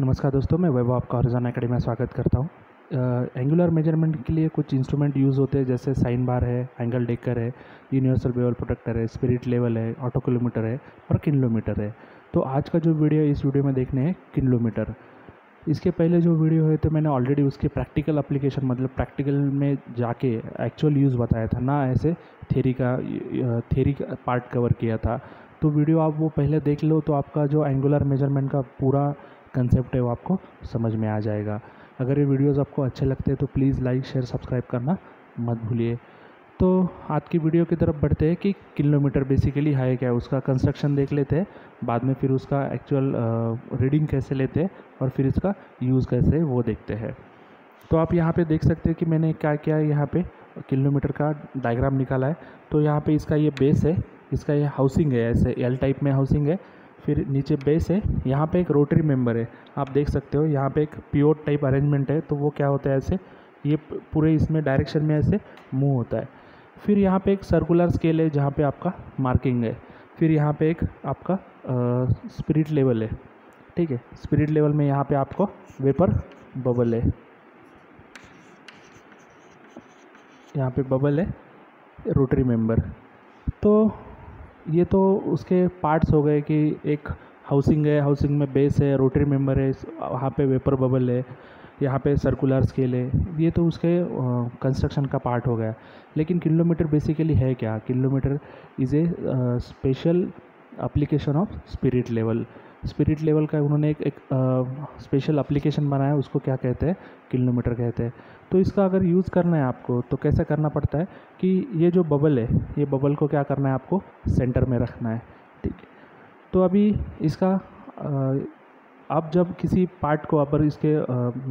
नमस्कार दोस्तों, मैं वैभव, आपका हरिजाना अकेडमी में स्वागत करता हूँ। एंगुलर मेज़रमेंट के लिए कुछ इंस्ट्रूमेंट यूज़ होते हैं, जैसे साइन बार है एंगल डेकर है यूनिवर्सल बेवल प्रोटेक्टर है स्पिरिट लेवल है ऑटो किलोमीटर है और किलोमीटर है। तो आज का जो वीडियो इस वीडियो में देखने हैं किलोमीटर इसके पहले जो वीडियो है तो मैंने ऑलरेडी उसके प्रैक्टिकल अप्लीकेशन मतलब प्रैक्टिकल में जाके एक्चुअल यूज़ बताया था, ना ऐसे थेरी का थेरी का पार्ट कवर किया था। तो वीडियो आप वो पहले देख लो तो आपका जो एंगुलर मेज़रमेंट का पूरा कंसेप्ट है वो आपको समझ में आ जाएगा। अगर ये वीडियोज़ आपको अच्छे लगते हैं तो प्लीज़ लाइक शेयर सब्सक्राइब करना मत भूलिए। तो आज की वीडियो की तरफ़ बढ़ते हैं कि किलोमीटर बेसिकली है क्या है, उसका कंस्ट्रक्शन देख लेते हैं, बाद में फिर उसका एक्चुअल रीडिंग कैसे लेते हैं और फिर इसका यूज़ कैसे वो देखते हैं। तो आप यहाँ पे देख सकते हैं कि मैंने क्या किया है, यहाँ पे किलोमीटर का डायग्राम निकाला है। तो यहाँ पे इसका ये बेस है, इसका ये हाउसिंग है, ऐसे एल टाइप में हाउसिंग है। फिर नीचे बेस है, यहाँ पे एक रोटरी मेंबर है, आप देख सकते हो, यहाँ पे एक प्योर टाइप अरेंजमेंट है तो वो क्या होता है ऐसे, ये पूरे इसमें डायरेक्शन में ऐसे मूव होता है। फिर यहाँ पे एक सर्कुलर स्केल है, जहाँ पे आपका मार्किंग है, फिर यहाँ पे एक आपका स्पिरिट लेवल है, ठीक है स्पिरिट लेवल में यहाँ पे आपको वेपर बबल है। यहाँ पे बबल है रोटरी मेंबर तो ये तो उसके पार्ट्स हो गए कि एक हाउसिंग है हाउसिंग में बेस है रोटरी मेंबर है, वहाँ पे वेपर बबल है, यहाँ पे सर्कुलर स्केल है ये तो उसके कंस्ट्रक्शन का पार्ट हो गया। लेकिन किलोमीटर बेसिकली है क्या? Clinometer is a special application of spirit level spirit level का उन्होंने एक एक स्पेशल एप्लीकेशन बनाया, उसको क्या कहते हैं? किलोमीटर कहते हैं। तो इसका अगर यूज़ करना है आपको तो कैसे करना पड़ता है कि ये जो बबल है, ये बबल को क्या करना है आपको? सेंटर में रखना है। ठीक है। तो अभी इसका आप जब किसी पार्ट को अगर इसके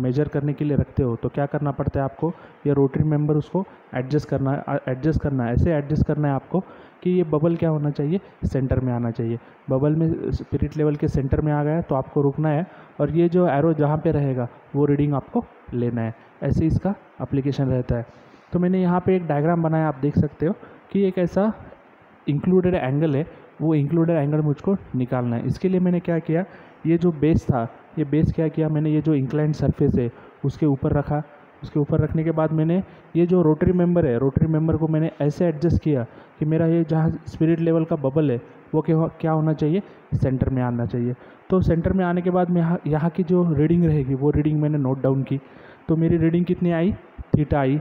मेजर करने के लिए रखते हो तो क्या करना पड़ता है आपको? ये रोटरी मेंबर उसको एडजस्ट करना एडजस्ट करना है। ऐसे एडजस्ट करना है आपको कि ये बबल क्या होना चाहिए? सेंटर में आना चाहिए। बबल में स्पिरिट लेवल के सेंटर में आ गया तो आपको रुकना है और ये जो एरो जहाँ पे रहेगा, वो रीडिंग आपको लेना है। ऐसे इसका अप्लीकेशन रहता है। तो मैंने यहाँ पे एक डायग्राम बनाया, आप देख सकते हो कि एक ऐसा इंक्लूडेड एंगल है, वो इंक्लूडेड एंगल मुझको निकालना है। इसके लिए मैंने क्या किया? ये जो बेस था, ये बेस क्या किया मैंने? ये जो इंक्लाइंड सरफेस है, उसके ऊपर रखा। उसके ऊपर रखने के बाद मैंने ये जो रोटरी मेंबर है रोटरी मेंबर को मैंने ऐसे एडजस्ट किया कि मेरा ये जहाँ स्पिरिट लेवल का बबल है, वो क्या होना चाहिए? सेंटर में आना चाहिए। तो सेंटर में आने के बाद मैं यहाँ यहाँ की जो रीडिंग रहेगी, वो रीडिंग मैंने नोट डाउन की। तो मेरी रीडिंग कितनी आई? थीटा आई।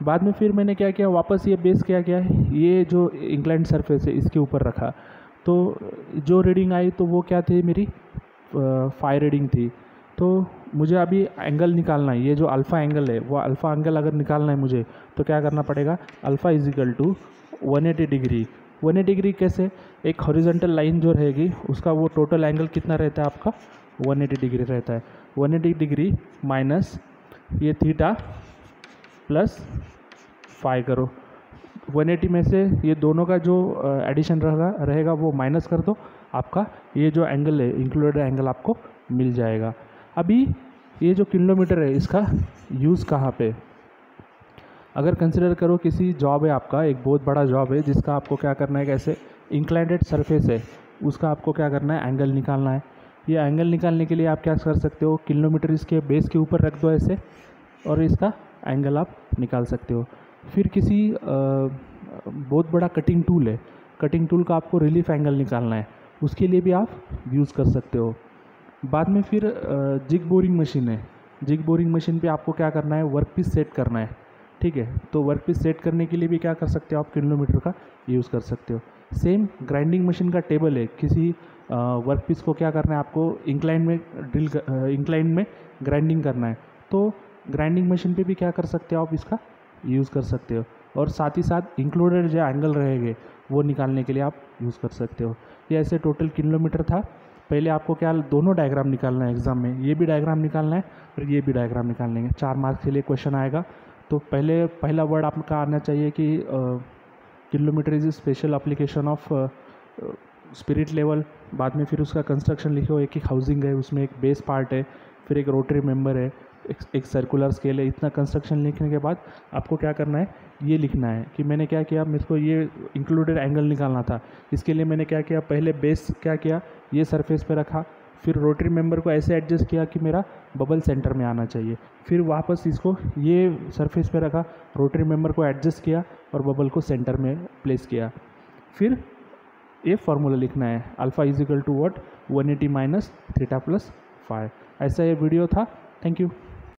बाद में फिर मैंने क्या किया? वापस ये बेस क्या किया? है ये जो इंक्लाइंड सरफेस है, इसके ऊपर रखा। तो जो रीडिंग आई तो वो क्या थी मेरी? फाइव रीडिंग थी। तो मुझे अभी एंगल निकालना है। ये जो अल्फ़ा एंगल है, वो अल्फ़ा एंगल अगर निकालना है मुझे तो क्या करना पड़ेगा? Alpha is equal to one eighty degree one eighty degree कैसे? एक हॉरिजेंटल लाइन जो रहेगी, उसका वो टोटल एंगल कितना रहता है आपका? वन एटी डिग्री रहता है। वन एटी डिग्री माइनस ये थीटा प्लस फाइव करो। 180 में से ये दोनों का जो एडिशन रहेगा रहेगा वो माइनस कर दो। आपका ये जो एंगल है इंक्लूडेड एंगल आपको मिल जाएगा। अभी ये जो किलोमीटर है, इसका यूज़ कहाँ पे? अगर कंसिडर करो किसी जॉब है आपका, एक बहुत बड़ा जॉब है, जिसका आपको क्या करना है, कैसे? इंक्लाइंडेड सरफेस है। उसका आपको क्या करना है? एंगल निकालना है। ये एंगल निकालने के लिए आप क्या कर सकते हो? किलोमीटर इसके बेस के ऊपर रख दो ऐसे, और इसका एंगल आप निकाल सकते हो। फिर किसी बहुत बड़ा कटिंग टूल है। कटिंग टूल का आपको रिलीफ एंगल निकालना है। उसके लिए भी आप यूज़ कर सकते हो। बाद में फिर जिग बोरिंग मशीन है। जिग बोरिंग मशीन पे आपको क्या करना है? वर्क पीस सेट करना है। ठीक है? तो वर्क पीस सेट करने के लिए भी क्या कर सकते हो आप? किलोमीटर का यूज़ कर सकते हो। सेम ग्राइंडिंग मशीन का टेबल है। किसी वर्क पीस को क्या करना है? आपको इंक्लाइन में ड्रिल इंक्लाइन में ग्राइंडिंग करना है। तो ग्राइंडिंग मशीन पे भी क्या कर सकते हो आप इसका? यूज़ कर सकते हो। और साथ ही साथ इंक्लूडेड जो एंगल रहेंगे, वो निकालने के लिए आप यूज़ कर सकते हो। ये ऐसे टोटल किलोमीटर था। पहले आपको क्या, दोनों डायग्राम निकालना है एग्ज़ाम में। ये भी डायग्राम निकालना है और ये भी डायग्राम निकाल लेंगे। चार मार्क्स के लिए क्वेश्चन आएगा। तो पहले, पहला वर्ड आपका आना चाहिए कि clinometer is special application of spirit level बाद में फिर उसका कंस्ट्रक्शन लिखो एक एक हाउसिंग है, उसमें एक बेस पार्ट है, फिर एक रोटरी मेंबर है। एक, एक सर्कुलर स्केल है इतना कंस्ट्रक्शन लिखने के बाद आपको क्या करना है? ये लिखना है कि मैंने क्या किया? मेरे को ये इंक्लूडेड एंगल निकालना था। इसके लिए मैंने क्या किया? पहले बेस क्या किया? ये सरफेस पे रखा। फिर रोटरी मेंबर को ऐसे एडजस्ट किया कि मेरा बबल सेंटर में आना चाहिए। फिर वापस इसको ये सरफेस पे रखा। रोटरी मेंबर को एडजस्ट किया और बबल को सेंटर में प्लेस किया। फिर ये फार्मूला लिखना है। Alpha is equal to what one eighty minus theta plus five ऐसा ये वीडियो था। Thank you